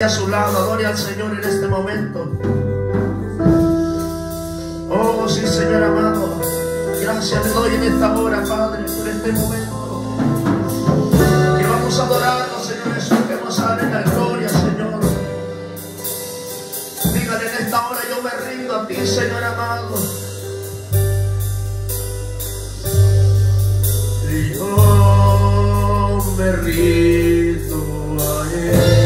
a su lado, adore al Señor en este momento. Oh, sí, Señor amado. Gracias te doy en esta hora, Padre, por este momento. Que vamos a adorarnos, Señor Jesús, que vamos a dar en la gloria, Señor. Dígale en esta hora, yo me rindo a ti, Señor amado. Yo me rindo a Él.